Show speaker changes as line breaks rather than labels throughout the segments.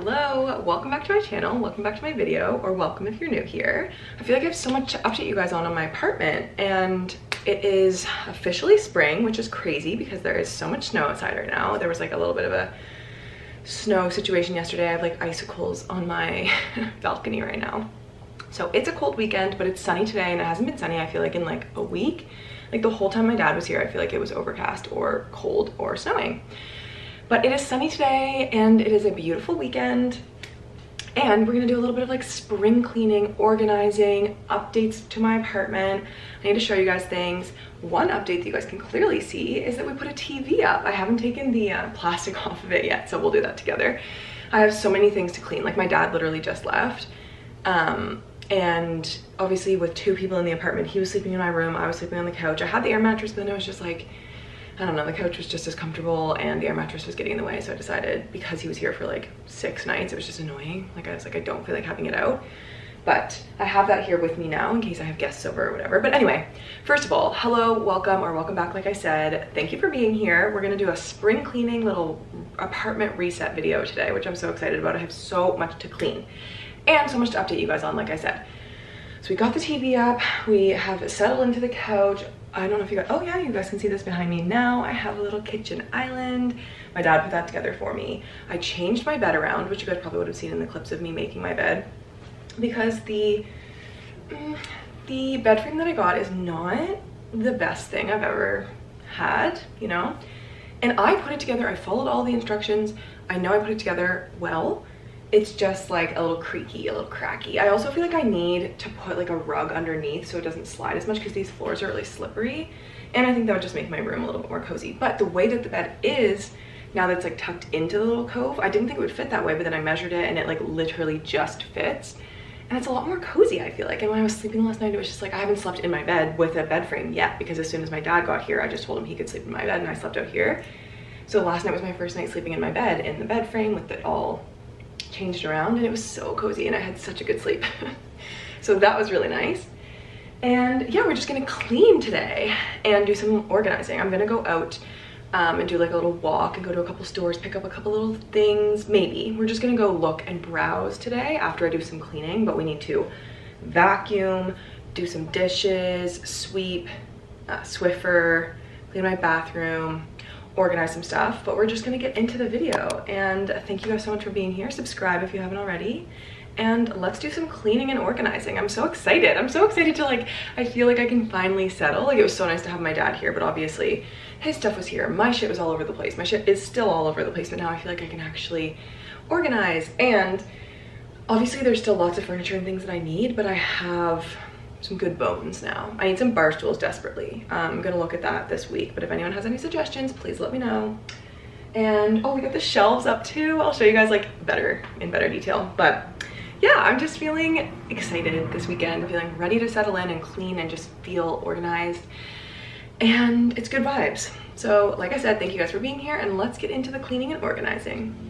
Hello. Welcome back to my channel. Welcome back to my video, or welcome if you're new here. I feel like I have so much to update you guys on on my apartment, and it is officially spring, which is crazy because there is so much snow outside right now. There was like a little bit of a snow situation yesterday. I have like icicles on my balcony right now. So it's a cold weekend, but it's sunny today, and it hasn't been sunny, I feel like, in like a week. Like the whole time my dad was here, I feel like it was overcast or cold or snowing. But it is sunny today and it is a beautiful weekend. And we're gonna do a little bit of like spring cleaning, organizing, updates to my apartment. I need to show you guys things. One update that you guys can clearly see is that we put a TV up. I haven't taken the uh, plastic off of it yet, so we'll do that together. I have so many things to clean. Like my dad literally just left. Um, and obviously with two people in the apartment, he was sleeping in my room, I was sleeping on the couch. I had the air mattress, but then it was just like, I don't know, the couch was just as comfortable and the air mattress was getting in the way. So I decided because he was here for like six nights, it was just annoying. Like I was like, I don't feel like having it out. But I have that here with me now in case I have guests over or whatever. But anyway, first of all, hello, welcome, or welcome back, like I said. Thank you for being here. We're gonna do a spring cleaning little apartment reset video today, which I'm so excited about. I have so much to clean and so much to update you guys on, like I said. So we got the TV up, we have settled into the couch. I don't know if you guys, oh yeah, you guys can see this behind me now. I have a little kitchen island. My dad put that together for me. I changed my bed around, which you guys probably would have seen in the clips of me making my bed because the, mm, the bed frame that I got is not the best thing I've ever had, you know? And I put it together, I followed all the instructions. I know I put it together well, it's just like a little creaky, a little cracky. I also feel like I need to put like a rug underneath so it doesn't slide as much because these floors are really slippery. And I think that would just make my room a little bit more cozy. But the way that the bed is, now that it's like tucked into the little cove, I didn't think it would fit that way, but then I measured it and it like literally just fits. And it's a lot more cozy, I feel like. And when I was sleeping last night, it was just like, I haven't slept in my bed with a bed frame yet because as soon as my dad got here, I just told him he could sleep in my bed and I slept out here. So last night was my first night sleeping in my bed in the bed frame with it all changed around and it was so cozy and I had such a good sleep. so that was really nice. And yeah, we're just gonna clean today and do some organizing. I'm gonna go out um, and do like a little walk and go to a couple stores, pick up a couple little things, maybe. We're just gonna go look and browse today after I do some cleaning, but we need to vacuum, do some dishes, sweep, uh, Swiffer, clean my bathroom, organize some stuff, but we're just gonna get into the video. And thank you guys so much for being here. Subscribe if you haven't already. And let's do some cleaning and organizing. I'm so excited. I'm so excited to like, I feel like I can finally settle. Like it was so nice to have my dad here, but obviously his stuff was here. My shit was all over the place. My shit is still all over the place, but now I feel like I can actually organize. And obviously there's still lots of furniture and things that I need, but I have some good bones now. I need some bar stools desperately. Um, I'm gonna look at that this week, but if anyone has any suggestions, please let me know. And oh, we got the shelves up too. I'll show you guys like better, in better detail. But yeah, I'm just feeling excited this weekend, I'm feeling ready to settle in and clean and just feel organized. And it's good vibes. So like I said, thank you guys for being here and let's get into the cleaning and organizing.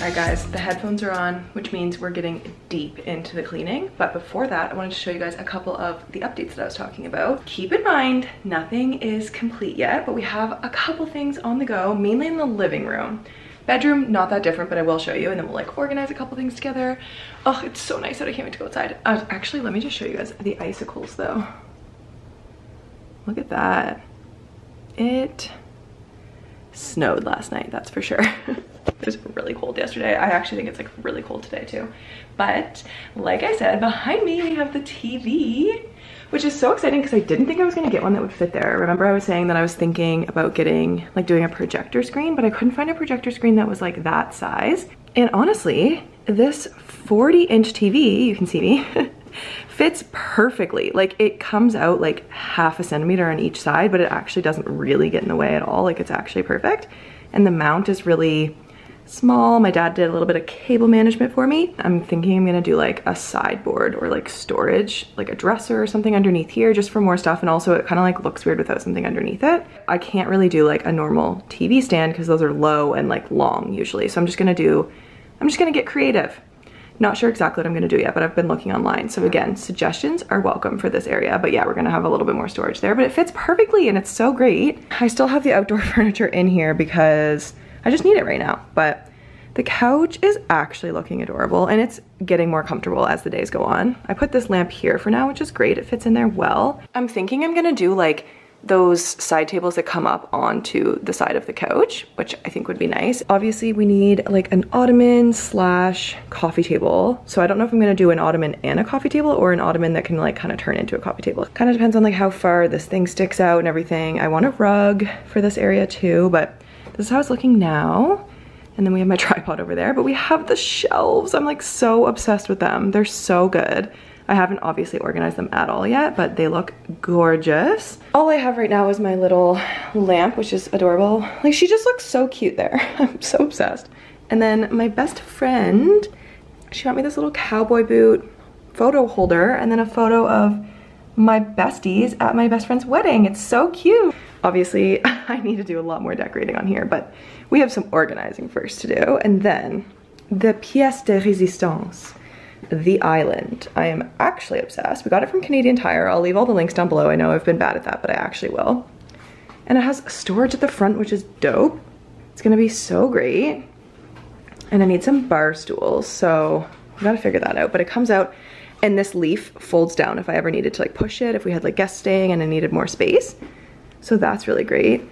All right guys, the headphones are on, which means we're getting deep into the cleaning. But before that, I wanted to show you guys a couple of the updates that I was talking about. Keep in mind, nothing is complete yet, but we have a couple things on the go, mainly in the living room. Bedroom, not that different, but I will show you, and then we'll like organize a couple things together. Oh, it's so nice that I can't wait to go outside. Uh, actually, let me just show you guys the icicles though. Look at that. It snowed last night, that's for sure. it was really cold yesterday. I actually think it's like really cold today too. But like I said, behind me we have the TV, which is so exciting because I didn't think I was gonna get one that would fit there. Remember I was saying that I was thinking about getting like doing a projector screen, but I couldn't find a projector screen that was like that size. And honestly, this 40 inch TV, you can see me, fits perfectly. Like it comes out like half a centimeter on each side, but it actually doesn't really get in the way at all. Like it's actually perfect. And the mount is really small. My dad did a little bit of cable management for me. I'm thinking I'm gonna do like a sideboard or like storage, like a dresser or something underneath here just for more stuff. And also it kind of like looks weird without something underneath it. I can't really do like a normal TV stand because those are low and like long usually. So I'm just gonna do, I'm just gonna get creative. Not sure exactly what I'm gonna do yet, but I've been looking online. So again, suggestions are welcome for this area. But yeah, we're gonna have a little bit more storage there, but it fits perfectly and it's so great. I still have the outdoor furniture in here because I just need it right now. But the couch is actually looking adorable and it's getting more comfortable as the days go on. I put this lamp here for now, which is great. It fits in there well. I'm thinking I'm gonna do like those side tables that come up onto the side of the couch, which I think would be nice. Obviously we need like an ottoman slash coffee table. So I don't know if I'm gonna do an ottoman and a coffee table or an ottoman that can like kind of turn into a coffee table. Kind of depends on like how far this thing sticks out and everything. I want a rug for this area too, but this is how it's looking now. And then we have my tripod over there, but we have the shelves. I'm like so obsessed with them. They're so good. I haven't obviously organized them at all yet, but they look gorgeous. All I have right now is my little lamp, which is adorable. Like she just looks so cute there. I'm so obsessed. And then my best friend, she got me this little cowboy boot photo holder and then a photo of my besties at my best friend's wedding. It's so cute. Obviously, I need to do a lot more decorating on here, but we have some organizing first to do. And then the pièce de résistance, the island. I am actually obsessed. We got it from Canadian Tire. I'll leave all the links down below. I know I've been bad at that, but I actually will. And it has storage at the front, which is dope. It's gonna be so great. And I need some bar stools, so I gotta figure that out. But it comes out and this leaf folds down if I ever needed to like push it, if we had like guests staying and I needed more space. So that's really great.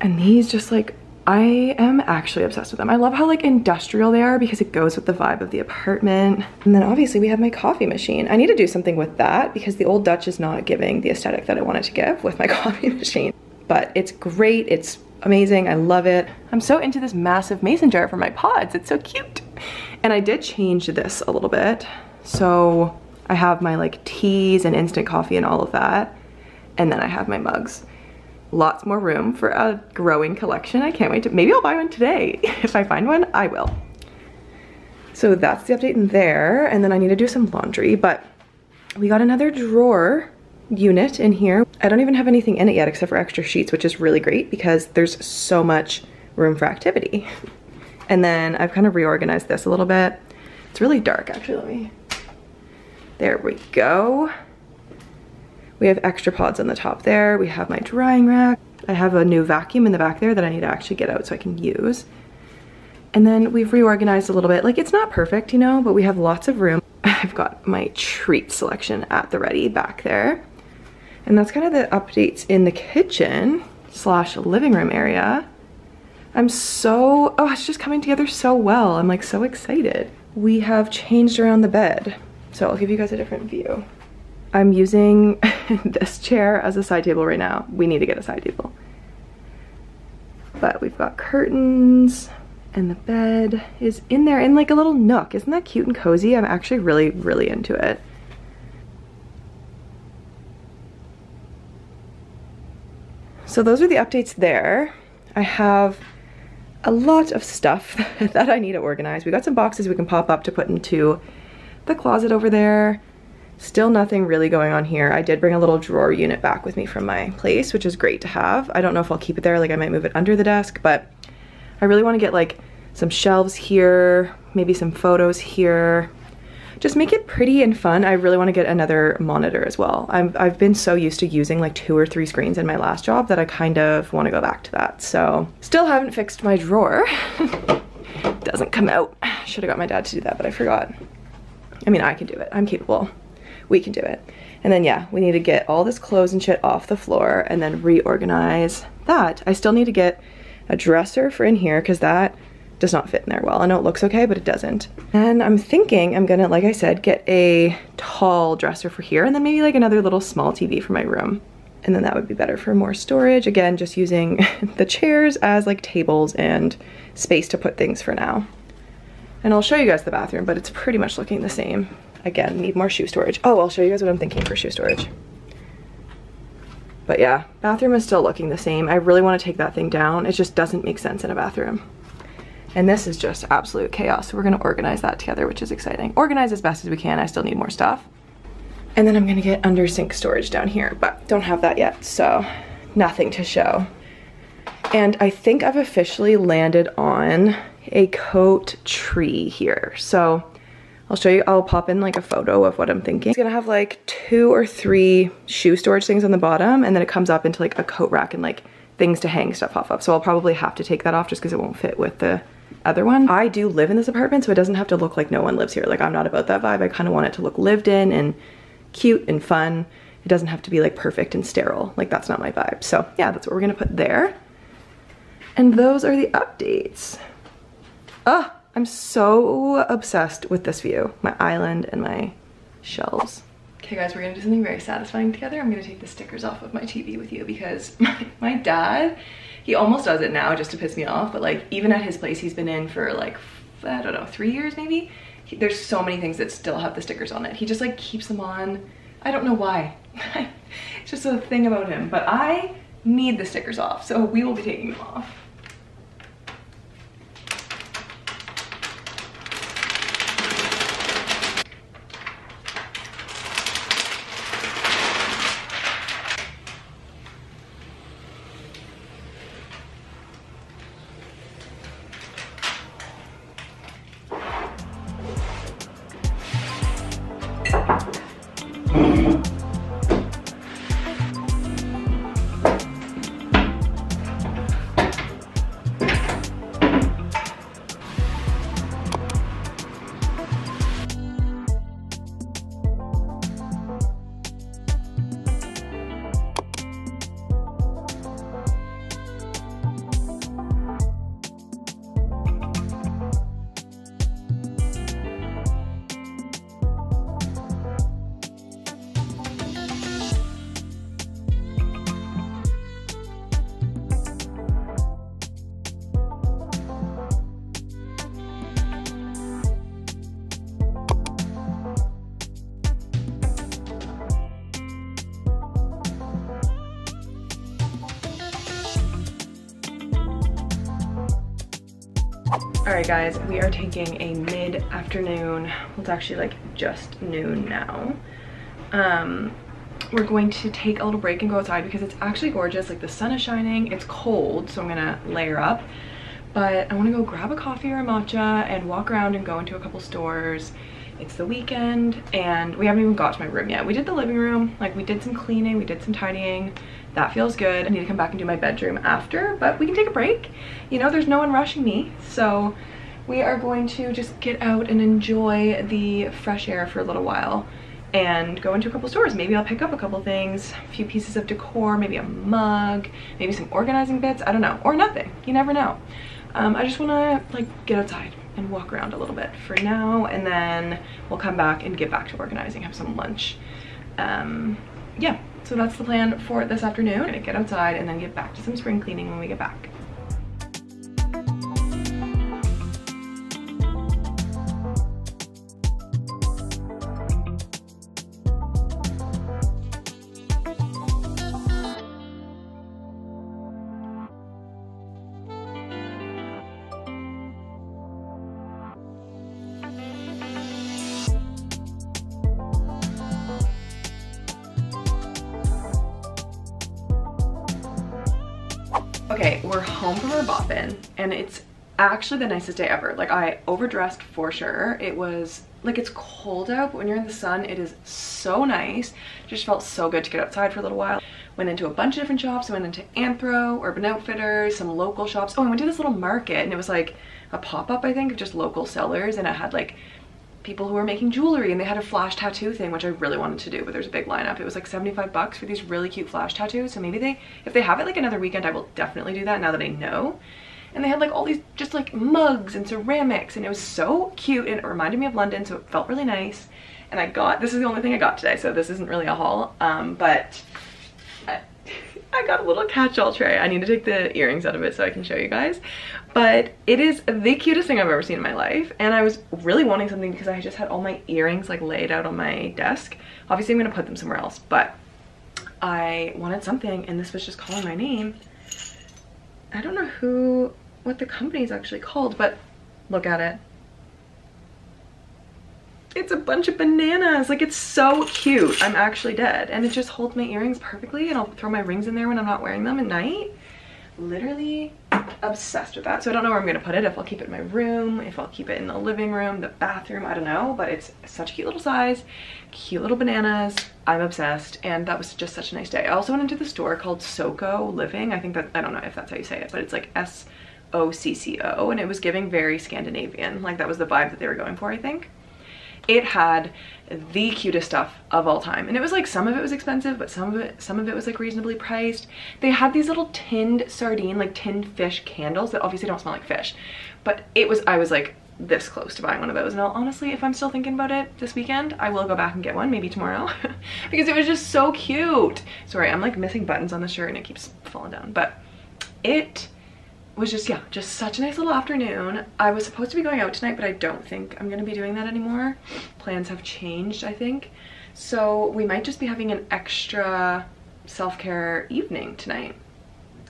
And these just like, I am actually obsessed with them. I love how like industrial they are because it goes with the vibe of the apartment. And then obviously we have my coffee machine. I need to do something with that because the old Dutch is not giving the aesthetic that I wanted to give with my coffee machine. But it's great, it's amazing, I love it. I'm so into this massive mason jar for my pods, it's so cute. And I did change this a little bit. So I have my like teas and instant coffee and all of that. And then I have my mugs lots more room for a growing collection. I can't wait to, maybe I'll buy one today. If I find one, I will. So that's the update in there. And then I need to do some laundry, but we got another drawer unit in here. I don't even have anything in it yet except for extra sheets, which is really great because there's so much room for activity. And then I've kind of reorganized this a little bit. It's really dark actually, let me, there we go. We have extra pods on the top there. We have my drying rack. I have a new vacuum in the back there that I need to actually get out so I can use. And then we've reorganized a little bit. Like it's not perfect, you know, but we have lots of room. I've got my treat selection at the ready back there. And that's kind of the updates in the kitchen slash living room area. I'm so, oh, it's just coming together so well. I'm like so excited. We have changed around the bed. So I'll give you guys a different view. I'm using this chair as a side table right now. We need to get a side table. But we've got curtains and the bed is in there in like a little nook. Isn't that cute and cozy? I'm actually really, really into it. So those are the updates there. I have a lot of stuff that I need to organize. We got some boxes we can pop up to put into the closet over there. Still nothing really going on here. I did bring a little drawer unit back with me from my place, which is great to have. I don't know if I'll keep it there, like I might move it under the desk, but I really wanna get like some shelves here, maybe some photos here. Just make it pretty and fun. I really wanna get another monitor as well. i I've been so used to using like two or three screens in my last job that I kind of wanna go back to that. So still haven't fixed my drawer. Doesn't come out. Should have got my dad to do that, but I forgot. I mean, I can do it, I'm capable we can do it. And then yeah, we need to get all this clothes and shit off the floor and then reorganize that. I still need to get a dresser for in here because that does not fit in there well. I know it looks okay, but it doesn't. And I'm thinking I'm gonna, like I said, get a tall dresser for here and then maybe like another little small TV for my room. And then that would be better for more storage. Again, just using the chairs as like tables and space to put things for now. And I'll show you guys the bathroom, but it's pretty much looking the same. Again, need more shoe storage. Oh, I'll show you guys what I'm thinking for shoe storage. But yeah, bathroom is still looking the same. I really want to take that thing down. It just doesn't make sense in a bathroom. And this is just absolute chaos. So we're gonna organize that together, which is exciting. Organize as best as we can. I still need more stuff. And then I'm gonna get under sink storage down here, but don't have that yet, so nothing to show. And I think I've officially landed on a coat tree here. So I'll show you, I'll pop in like a photo of what I'm thinking. It's gonna have like two or three shoe storage things on the bottom and then it comes up into like a coat rack and like things to hang stuff off of. So I'll probably have to take that off just because it won't fit with the other one. I do live in this apartment so it doesn't have to look like no one lives here. Like I'm not about that vibe. I kind of want it to look lived in and cute and fun. It doesn't have to be like perfect and sterile. Like that's not my vibe. So yeah, that's what we're gonna put there. And those are the updates. Ah, I'm so obsessed with this view. My island and my shelves. Okay guys, we're gonna do something very satisfying together. I'm gonna take the stickers off of my TV with you because my, my dad, he almost does it now just to piss me off, but like even at his place he's been in for like, I don't know, three years maybe? He, there's so many things that still have the stickers on it. He just like keeps them on. I don't know why. it's just a thing about him, but I need the stickers off, so we will be taking them off. Right guys, we are taking a mid-afternoon, well it's actually like just noon now. Um, we're going to take a little break and go outside because it's actually gorgeous, like the sun is shining, it's cold, so I'm gonna layer up. But I wanna go grab a coffee or a matcha and walk around and go into a couple stores. It's the weekend and we haven't even got to my room yet. We did the living room, like we did some cleaning, we did some tidying, that feels good. I need to come back and do my bedroom after, but we can take a break. You know, there's no one rushing me. So we are going to just get out and enjoy the fresh air for a little while and go into a couple stores. Maybe I'll pick up a couple things, a few pieces of decor, maybe a mug, maybe some organizing bits, I don't know, or nothing, you never know. Um, I just wanna like get outside and walk around a little bit for now and then we'll come back and get back to organizing, have some lunch. Um, yeah, so that's the plan for this afternoon. I'm gonna get outside and then get back to some spring cleaning when we get back. Home from our boppin and it's actually the nicest day ever. Like I overdressed for sure. It was like it's cold out, but when you're in the sun, it is so nice. Just felt so good to get outside for a little while. Went into a bunch of different shops. Went into Anthro, Urban Outfitters, some local shops. Oh, I went to this little market and it was like a pop-up, I think, of just local sellers and it had like people who were making jewelry and they had a flash tattoo thing which I really wanted to do but there's a big lineup. It was like 75 bucks for these really cute flash tattoos so maybe they if they have it like another weekend I will definitely do that now that I know. And they had like all these just like mugs and ceramics and it was so cute and it reminded me of London so it felt really nice. And I got this is the only thing I got today so this isn't really a haul um but I, got a little catch-all tray. I need to take the earrings out of it so I can show you guys. But it is the cutest thing I've ever seen in my life. And I was really wanting something because I just had all my earrings like laid out on my desk. Obviously I'm gonna put them somewhere else, but I wanted something and this was just calling my name. I don't know who, what the company is actually called, but look at it it's a bunch of bananas. Like it's so cute. I'm actually dead. And it just holds my earrings perfectly and I'll throw my rings in there when I'm not wearing them at night. Literally obsessed with that. So I don't know where I'm gonna put it, if I'll keep it in my room, if I'll keep it in the living room, the bathroom, I don't know, but it's such a cute little size, cute little bananas. I'm obsessed and that was just such a nice day. I also went into the store called Socco Living. I think that, I don't know if that's how you say it, but it's like S O C C O and it was giving very Scandinavian. Like that was the vibe that they were going for, I think it had the cutest stuff of all time. And it was like some of it was expensive but some of it some of it was like reasonably priced. They had these little tinned sardine like tinned fish candles that obviously don't smell like fish. But it was i was like this close to buying one of those. And I'll, honestly if i'm still thinking about it this weekend i will go back and get one maybe tomorrow. Because it was just so cute. Sorry i'm like missing buttons on the shirt and it keeps falling down. But it was just, yeah, just such a nice little afternoon. I was supposed to be going out tonight, but I don't think I'm gonna be doing that anymore. Plans have changed, I think. So we might just be having an extra self-care evening tonight.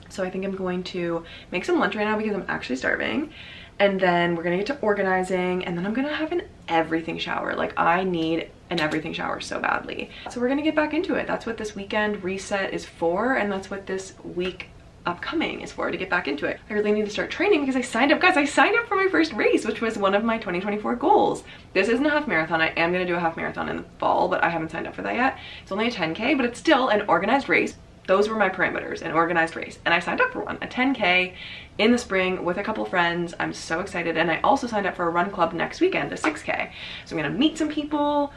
So I think I'm going to make some lunch right now because I'm actually starving. And then we're gonna get to organizing and then I'm gonna have an everything shower. Like I need an everything shower so badly. So we're gonna get back into it. That's what this weekend reset is for and that's what this week upcoming is for to get back into it. I really need to start training because I signed up, guys, I signed up for my first race, which was one of my 2024 goals. This isn't a half marathon. I am gonna do a half marathon in the fall, but I haven't signed up for that yet. It's only a 10K, but it's still an organized race. Those were my parameters, an organized race. And I signed up for one, a 10K in the spring with a couple friends. I'm so excited. And I also signed up for a run club next weekend, a 6K. So I'm gonna meet some people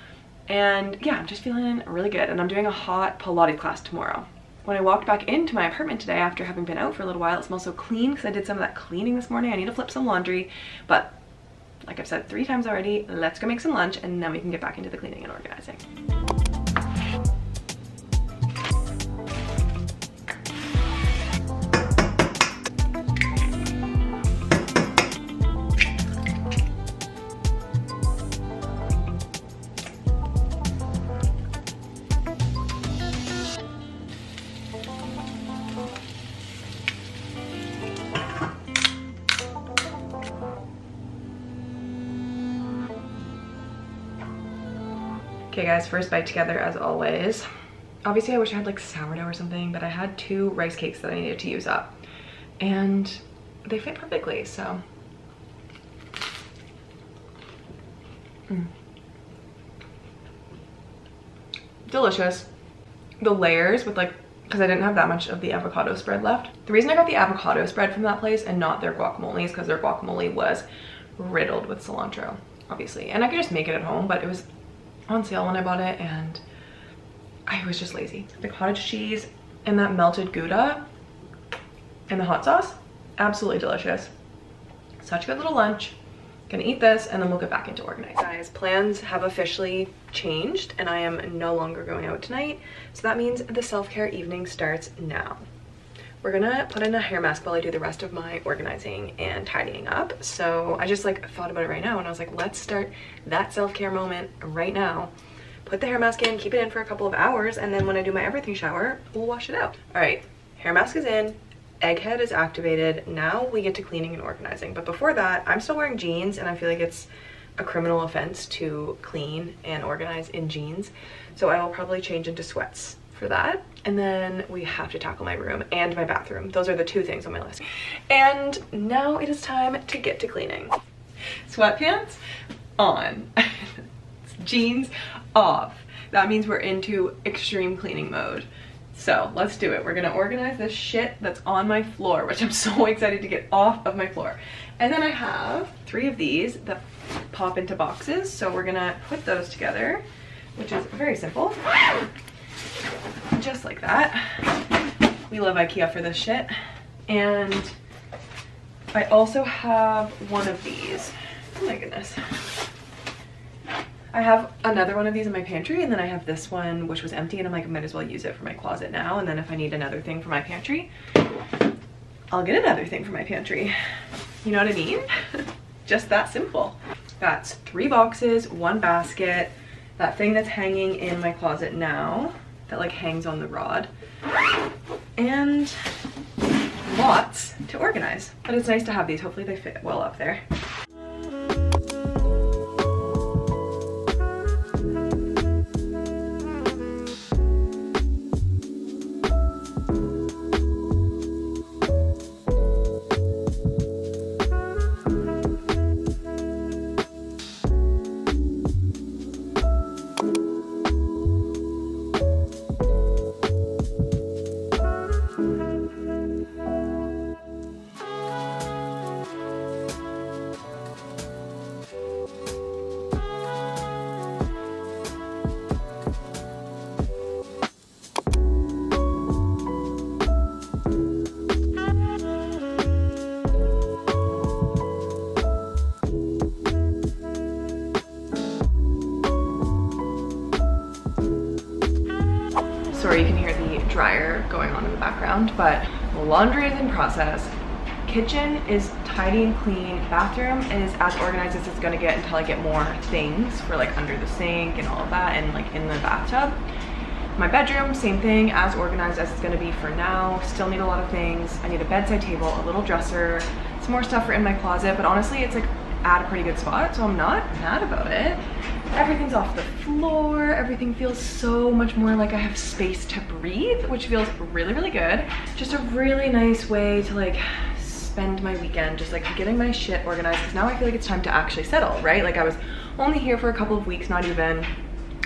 and yeah, I'm just feeling really good. And I'm doing a hot Pilates class tomorrow. When I walked back into my apartment today after having been out for a little while, it smells so clean because I did some of that cleaning this morning. I need to flip some laundry, but like I've said three times already, let's go make some lunch and then we can get back into the cleaning and organizing. Guys, first bite together as always. Obviously I wish I had like sourdough or something, but I had two rice cakes that I needed to use up. And they fit perfectly, so. Mm. Delicious. The layers with like, because I didn't have that much of the avocado spread left. The reason I got the avocado spread from that place and not their guacamole is because their guacamole was riddled with cilantro, obviously. And I could just make it at home, but it was on sale when I bought it and I was just lazy. The cottage cheese and that melted Gouda and the hot sauce, absolutely delicious. Such a good little lunch. Gonna eat this and then we'll get back into organizing. Guys, plans have officially changed and I am no longer going out tonight. So that means the self-care evening starts now. We're gonna put in a hair mask while I do the rest of my organizing and tidying up. So I just like thought about it right now and I was like, let's start that self-care moment right now. Put the hair mask in, keep it in for a couple of hours, and then when I do my everything shower, we'll wash it out. All right, hair mask is in, egghead is activated. Now we get to cleaning and organizing. But before that, I'm still wearing jeans and I feel like it's a criminal offense to clean and organize in jeans. So I will probably change into sweats for that. And then we have to tackle my room and my bathroom. Those are the two things on my list. And now it is time to get to cleaning. Sweatpants on, jeans off. That means we're into extreme cleaning mode. So let's do it. We're gonna organize this shit that's on my floor, which I'm so excited to get off of my floor. And then I have three of these that pop into boxes. So we're gonna put those together, which is very simple just like that. We love Ikea for this shit. And I also have one of these. Oh my goodness. I have another one of these in my pantry and then I have this one which was empty and I'm like, I might as well use it for my closet now. And then if I need another thing for my pantry, I'll get another thing for my pantry. You know what I mean? Just that simple. That's three boxes, one basket, that thing that's hanging in my closet now that like hangs on the rod, and lots to organize. But it's nice to have these. Hopefully they fit well up there. Laundry is in process. Kitchen is tidy and clean. Bathroom is as organized as it's gonna get until I get more things for like under the sink and all of that and like in the bathtub. My bedroom, same thing, as organized as it's gonna be for now. Still need a lot of things. I need a bedside table, a little dresser, some more stuff for in my closet, but honestly, it's like at a pretty good spot, so I'm not mad about it. Everything's off the floor. Everything feels so much more like I have space to breathe, which feels really, really good. Just a really nice way to like spend my weekend, just like getting my shit organized. Cause now I feel like it's time to actually settle, right? Like I was only here for a couple of weeks, not even.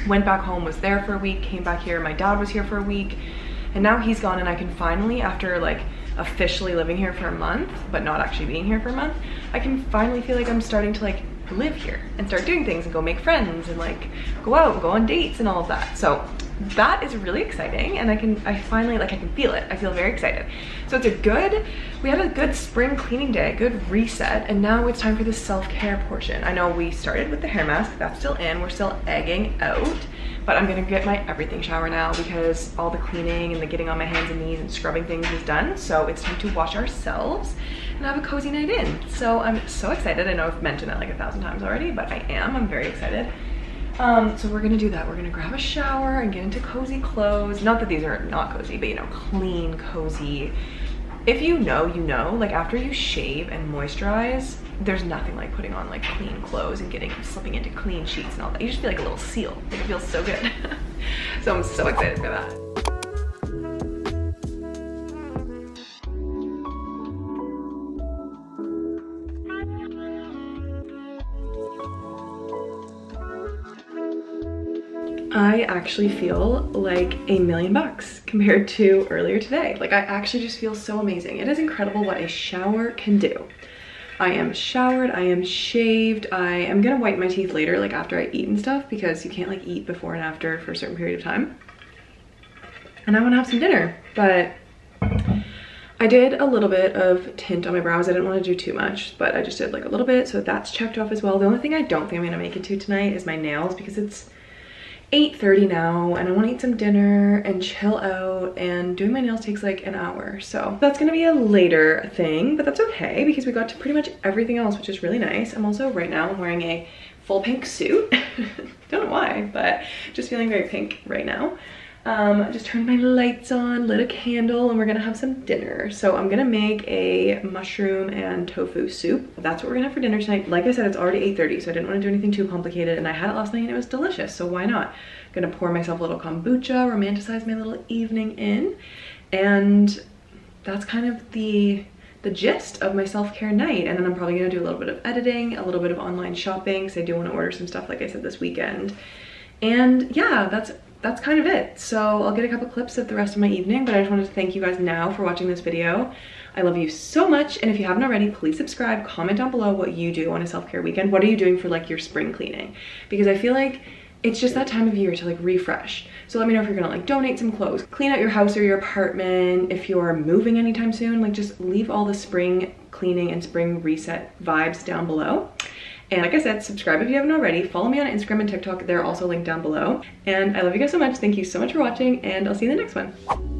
Went back home, was there for a week, came back here. My dad was here for a week. And now he's gone and I can finally, after like officially living here for a month, but not actually being here for a month, I can finally feel like I'm starting to like live here and start doing things and go make friends and like go out and go on dates and all of that. So that is really exciting and I can, I finally, like I can feel it. I feel very excited. So it's a good, we had a good spring cleaning day, good reset, and now it's time for the self-care portion. I know we started with the hair mask, that's still in, we're still egging out, but I'm gonna get my everything shower now because all the cleaning and the getting on my hands and knees and scrubbing things is done. So it's time to wash ourselves and have a cozy night in. So I'm so excited. I know I've mentioned that like a thousand times already, but I am, I'm very excited. Um, so we're gonna do that. We're gonna grab a shower and get into cozy clothes. Not that these are not cozy, but you know, clean, cozy. If you know, you know, like after you shave and moisturize, there's nothing like putting on like clean clothes and getting, slipping into clean sheets and all that. You just feel like a little seal. It feels so good. so I'm so excited for that. I actually feel like a million bucks compared to earlier today. Like I actually just feel so amazing. It is incredible what a shower can do. I am showered, I am shaved, I am gonna wipe my teeth later, like after I eat and stuff, because you can't like eat before and after for a certain period of time. And I wanna have some dinner, but I did a little bit of tint on my brows. I didn't want to do too much, but I just did like a little bit, so that's checked off as well. The only thing I don't think I'm gonna make it to tonight is my nails because it's 8.30 now and I want to eat some dinner and chill out and doing my nails takes like an hour. So that's going to be a later thing, but that's okay because we got to pretty much everything else, which is really nice. I'm also right now I'm wearing a full pink suit. Don't know why, but just feeling very pink right now. Um, just turned my lights on, lit a candle, and we're gonna have some dinner. So I'm gonna make a mushroom and tofu soup. That's what we're gonna have for dinner tonight. Like I said, it's already 8.30, so I didn't wanna do anything too complicated, and I had it last night and it was delicious, so why not? Gonna pour myself a little kombucha, romanticize my little evening in, and that's kind of the the gist of my self-care night and then I'm probably gonna do a little bit of editing, a little bit of online shopping because I do want to order some stuff like I said this weekend. And yeah, that's that's kind of it. So I'll get a couple clips of the rest of my evening, but I just wanted to thank you guys now for watching this video. I love you so much. And if you haven't already, please subscribe, comment down below what you do on a self-care weekend. What are you doing for like your spring cleaning? Because I feel like it's just that time of year to like refresh. So let me know if you're gonna like donate some clothes, clean out your house or your apartment. If you're moving anytime soon, like just leave all the spring cleaning and spring reset vibes down below. And like I said, subscribe if you haven't already. Follow me on Instagram and TikTok. They're also linked down below. And I love you guys so much. Thank you so much for watching and I'll see you in the next one.